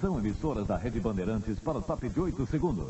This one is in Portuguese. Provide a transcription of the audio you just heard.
Atenção, emissoras da Rede Bandeirantes, para o top de 8 segundos.